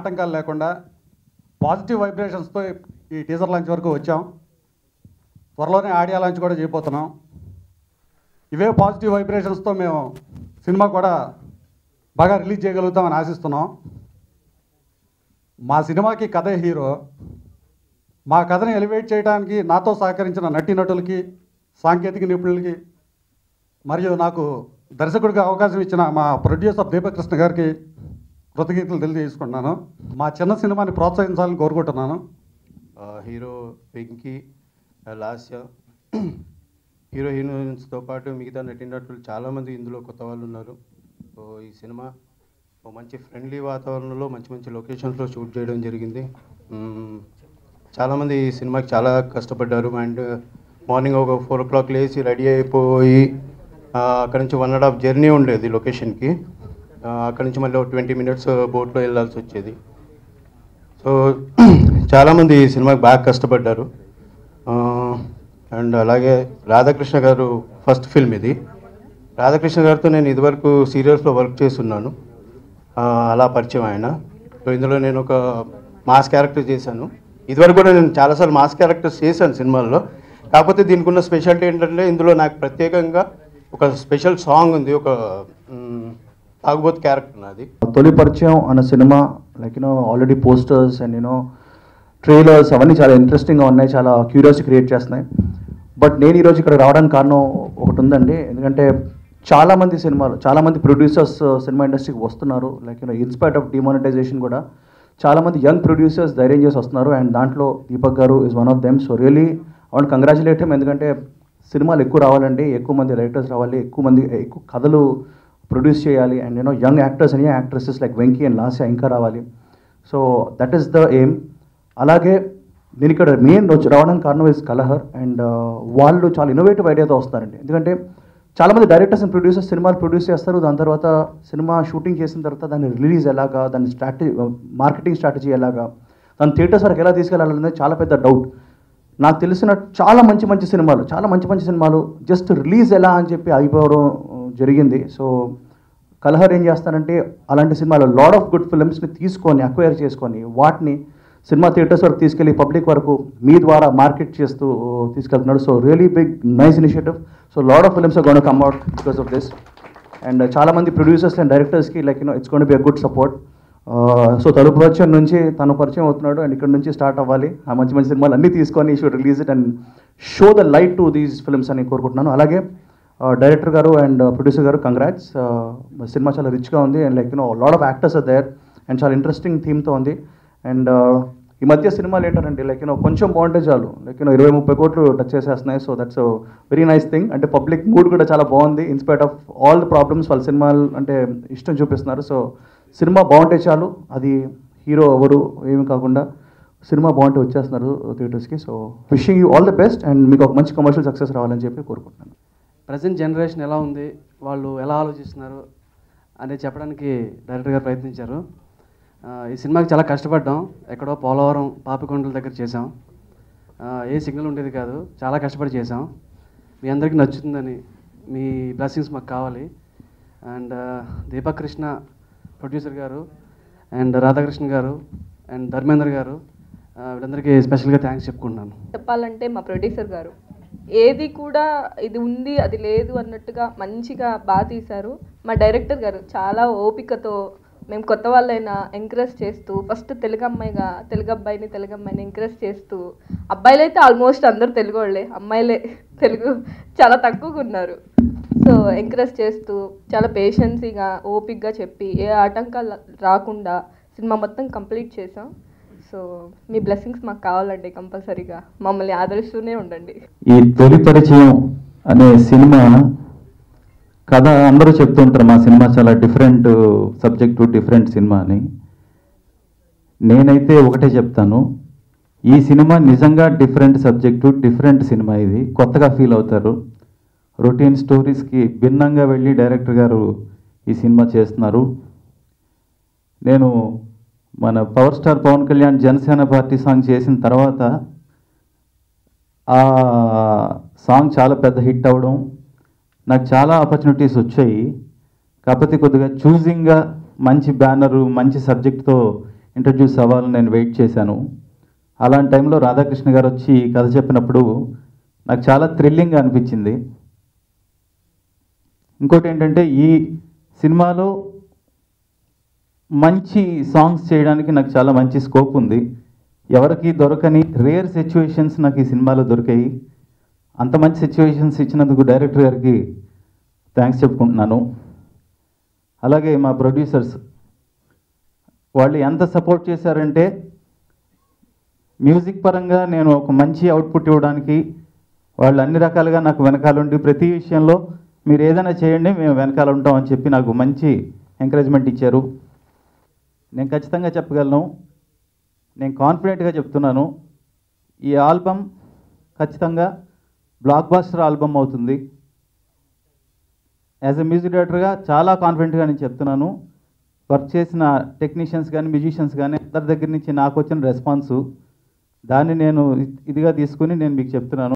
ఆటంకాలు లేకుండా పాజిటివ్ వైబ్రేషన్స్తో ఈ టీజర్ లాంచ్ వరకు వచ్చాం. త్వరలోనే ఆడియో లాంచ్ కూడా చేయబోతున్నాం. ఇవే పాజిటివ్ వైబ్రేషన్స్తో మేము సినిమా కూడా బాగా రిలీజ్ చేయగలుగుతామని ఆశిస్తున్నాం. మా సినిమాకి కథే హీరో. మా కథని ఎలివేట్ చేయడానికి నాతో సహకరించిన నటీనటులకి సాంకేతిక నిపుణులకి మరియు నాకు దర్శకుడిగా అవకాశం ఇచ్చిన మా ప్రొడ్యూసర్ దీపకృష్ణ గారికి కృతజ్ఞతలు తెలియజేసుకుంటున్నాను. మా చిన్న సినిమాని ప్రోత్సహించాలని కోరుకుంటున్నాను. హీరో వెంకీ లాస్య హీరో హీరోయిన్స్తో పాటు మిగతా నటీనటులు చాలామంది ఇందులో కొత్త వాళ్ళు ఉన్నారు. సో ఈ సినిమా మంచి ఫ్రెండ్లీ వాతావరణంలో మంచి మంచి లొకేషన్స్లో షూట్ చేయడం జరిగింది. చాలామంది ఈ సినిమాకి చాలా కష్టపడ్డారు. అండ్ మార్నింగ్ ఒక ఫోర్ ఓ క్లాక్ లేచి రెడీ అయిపోయి అక్కడి అక్కడ నుంచి వన్ అండ్ హాఫ్ జర్నీ ఉండేది లొకేషన్కి. అక్కడి నుంచి మళ్ళీ ఒక ట్వంటీ మినిట్స్ బోట్లో వెళ్ళాల్సి వచ్చేది. సో చాలామంది ఈ సినిమాకి బాగా కష్టపడ్డారు. అండ్ అలాగే రాధాకృష్ణ గారు ఫస్ట్ ఫిల్మ్ ఇది. రాధాకృష్ణ గారితో నేను ఇదివరకు సీరియల్స్లో వర్క్ చేస్తున్నాను. అలా పరిచయం ఆయన. సో ఇందులో నేను ఒక మాస్ క్యారెక్టర్ చేశాను. ఇదివరకు కూడా నేను చాలాసార్లు మాస్ క్యారెక్టర్స్ చేశాను సినిమాల్లో. కాకపోతే దీనికి ఉన్న స్పెషాలిటీ ఏంటంటే ఇందులో నాకు ప్రత్యేకంగా ఒక స్పెషల్ సాంగ్ ఉంది. ఒక మ్, క్యారెక్టర్ నాది. తొలి పరిచయం అన్న cinema like you know already posters and you know trailers అవన్నీ చాలా ఇంట్రెస్టింగ్గా ఉన్నాయి చాలా క్యూరియాసిటీ క్రియేట్ చేస్తున్నాయి. బట్ నేను ఈరోజు ఇక్కడ రావడానికి కారణం ఒకటి ఉందండి. ఎందుకంటే చాలామంది సినిమాలు చాలామంది ప్రొడ్యూసర్స్ సినిమా ఇండస్ట్రీకి వస్తున్నారు. Like you know in spite of demonetization కూడా చాలామంది యంగ్ ప్రొడ్యూసర్స్ ధైర్యం చేసి వస్తున్నారు. అండ్ దాంట్లో దీపక్ గారు is one of them so really అవును కంగ్రాచులేట్ ఎందుకంటే సినిమాలు ఎక్కువ రావాలండి ఎక్కువ మంది రైటర్స్ రావాలి ఎక్కువ మంది ఎక్కువ కథలు ప్రొడ్యూస్ చేయాలి. And you know young actors అని actresses like Venky and Lasya ఇంకా రావాలి. So that is the aim అలాగే నేను ఇక్కడ మెయిన్ వచ్చి రావడానికి కారణం ఇస్ కలహర్ అండ్ వాళ్ళు చాలా ఇన్నోవేటివ్ ఐడియాతో వస్తారండి. ఎందుకంటే చాలామంది డైరెక్టర్స్ అండ్ ప్రొడ్యూసర్స్ సినిమాలు ప్రొడ్యూస్ చేస్తారు. దాని తర్వాత సినిమా షూటింగ్ చేసిన తర్వాత దాన్ని రిలీజ్ ఎలాగా దాని స్ట్రాటజీ మార్కెటింగ్ స్ట్రాటజీ ఎలాగా దాని థియేటర్స్ వరకు ఎలా తీసుకెళ్ళాలనేది చాలా పెద్ద డౌట్ నాకు తెలిసిన చాలా మంచి మంచి సినిమాలు చాలా మంచి మంచి సినిమాలు జస్ట్ రిలీజ్ ఎలా అని చెప్పి అయిపోవడం జరిగింది. సో కలహర్ ఏం చేస్తానంటే అలాంటి సినిమాలు లాడ్ ఆఫ్ గుడ్ ఫిల్మ్స్ని తీసుకొని అక్వైర్ చేసుకొని వాటిని సినిమా థియేటర్స్ వరకు తీసుకెళ్ళి పబ్లిక్ వరకు మీ ద్వారా మార్కెట్ చేస్తూ తీసుకెళ్తున్నాడు. So really big nice initiative so lot of films gonna come out because of this and చాలామంది producers and డైరెక్టర్స్కి like you know it's gonna be a good support so Tholi Parichayam నుంచి తను పరిచయం అవుతున్నాడు and ఇక్కడ నుంచి start అవ్వాలి. ఆ మంచి మంచి సినిమాలు అన్నీ తీసుకొని should release it and show the light to these films అని కోరుకుంటున్నాను. అలాగే Uh, డైరెక్టర్ గారు అండ్ ప్రొడ్యూసర్ uh, గారు కంగ్రాట్స్ uh, సినిమా చాలా రిచ్గా ఉంది and like you know lot of actors are there and చాలా ఇంట్రెస్టింగ్ థీమ్తో ఉంది. అండ్ ఈ మధ్య సినిమాలు ఏంటంటే లైక్ యూనో కొంచెం బాగుంటే చాలు. లైక్ యూనో ఇరవై ముప్పై కోట్లు touch చేసేస్తున్నాయి. So that's very nice thing అంటే పబ్లిక్ మూడ్ కూడా చాలా బాగుంది. In spite of all the problems వాళ్ళ సినిమాలు అంటే ఇష్టం చూపిస్తున్నారు. సో సినిమా బాగుంటే చాలు. అది హీరో ఎవరు ఏమి కాకుండా సినిమా బాగుంటే వచ్చేస్తున్నారు థియేటర్స్కి so wishing you all the best and మీకు ఒక మంచి కమర్షియల్ సక్సెస్ రావాలని చెప్పి కోరుకుంటున్నాను. ప్రజెంట్ జనరేషన్ ఎలా ఉంది వాళ్ళు ఎలా ఆలోచిస్తున్నారు అనేది చెప్పడానికి డైరెక్టర్ గారు ప్రయత్నించారు. ఈ సినిమాకి చాలా కష్టపడ్డాం. ఎక్కడో పోలవరం పాపికొండల దగ్గర చేసాం ఏ సిగ్నల్ ఉండేది కాదు చాలా కష్టపడి చేసాం మీ అందరికీ నచ్చుతుందని మీ బ్లెస్సింగ్స్ మాకు కావాలి. అండ్ దీపక్ కృష్ణ ప్రొడ్యూసర్ గారు అండ్ రాధాకృష్ణ గారు అండ్ ధర్మేంద్ర గారు వీళ్ళందరికీ స్పెషల్గా థ్యాంక్స్ చెప్పుకుంటున్నాను. చెప్పాలంటే మా ప్రొడ్యూసర్ గారు ఏది కూడా ఇది ఉంది అది లేదు అన్నట్టుగా మంచిగా బాగా తీశారు. మా డైరెక్టర్ గారు చాలా ఓపికతో మేము కొత్త వాళ్ళైనా ఎంకరేజ్ చేస్తూ ఫస్ట్ తెలుగు అమ్మాయిగా తెలుగు అబ్బాయిని తెలుగు అమ్మాయిని ఎంకరేజ్ చేస్తూ అబ్బాయిలు అయితే ఆల్మోస్ట్ అందరూ తెలుగు వాళ్ళే అమ్మాయిలే తెలుగు చాలా తక్కువగా ఉన్నారు. సో ఎంకరేజ్ చేస్తూ చాలా పేషెన్సీగా ఓపిక్గా చెప్పి ఏ ఆటంకాలు రాకుండా సినిమా మొత్తం కంప్లీట్ చేసాం సో మీ బ్లెస్సింగ్స్ మాకు కావాలండి కంపల్సరీగా. మమ్మల్ని ఆదరిస్తూనే ఉండండి. ఈ తొలి పరిచయం అనే సినిమా కథ అందరూ చెప్తుంటారు మా సినిమా చాలా డిఫరెంట్ సబ్జెక్టు డిఫరెంట్ సినిమా అని. నేనైతే ఒకటే చెప్తాను ఈ సినిమా నిజంగా డిఫరెంట్ సబ్జెక్టు డిఫరెంట్ సినిమా ఇది. కొత్తగా ఫీల్ అవుతారు. రొటీన్ స్టోరీస్కి భిన్నంగా వెళ్ళి డైరెక్టర్ గారు ఈ సినిమా చేస్తున్నారు. నేను మన power star Pawan Kalyan Janasena party song చేసిన తర్వాత ఆ సాంగ్ చాలా పెద్ద హిట్ అవ్వడం నాకు చాలా ఆపర్చునిటీస్ వచ్చాయి. కాకపోతే కొద్దిగా చూజింగ్గా మంచి బ్యానరు మంచి సబ్జెక్ట్తో ఇంట్రడ్యూస్ అవ్వాలని నేను వెయిట్ చేశాను. అలాంటి టైంలో రాధాకృష్ణ గారు వచ్చి ఈ కథ చెప్పినప్పుడు నాకు చాలా థ్రిల్లింగ్ అనిపించింది. ఇంకోటి ఏంటంటే ఈ సినిమాలో మంచి సాంగ్స్ చేయడానికి నాకు చాలా మంచి స్కోప్ ఉంది. ఎవరికి దొరకని రేర్ సిచ్యువేషన్స్ నాకు ఈ సినిమాలో దొరికాయి. అంత మంచి సిచ్యువేషన్స్ ఇచ్చినందుకు డైరెక్టర్ గారికి థ్యాంక్స్ చెప్పుకుంటున్నాను. అలాగే మా ప్రొడ్యూసర్స్ వాళ్ళు ఎంత సపోర్ట్ చేశారంటే మ్యూజిక్ పరంగా నేను ఒక మంచి అవుట్పుట్ ఇవ్వడానికి వాళ్ళు అన్ని రకాలుగా నాకు వెనకాలండి ప్రతి విషయంలో మీరు ఏదైనా చేయండి మేము వెనకాల ఉంటాం అని చెప్పి నాకు మంచి ఎంకరేజ్మెంట్ ఇచ్చారు. నేను ఖచ్చితంగా చెప్పగలను నేను కాన్ఫిడెంట్గా చెప్తున్నాను ఈ ఆల్బమ్ ఖచ్చితంగా బ్లాక్ బాస్టర్ ఆల్బమ్ అవుతుంది యాజ్ ఎ మ్యూజిక్ డైరెక్టర్గా చాలా కాన్ఫిడెంట్గా నేను చెప్తున్నాను. వర్క్ చేసిన టెక్నీషియన్స్ కానీ మ్యూజిషియన్స్ కానీ అందరి దగ్గర నుంచి నాకు వచ్చిన రెస్పాన్సు దాన్ని నేను ఇదిగా తీసుకుని నేను మీకు చెప్తున్నాను.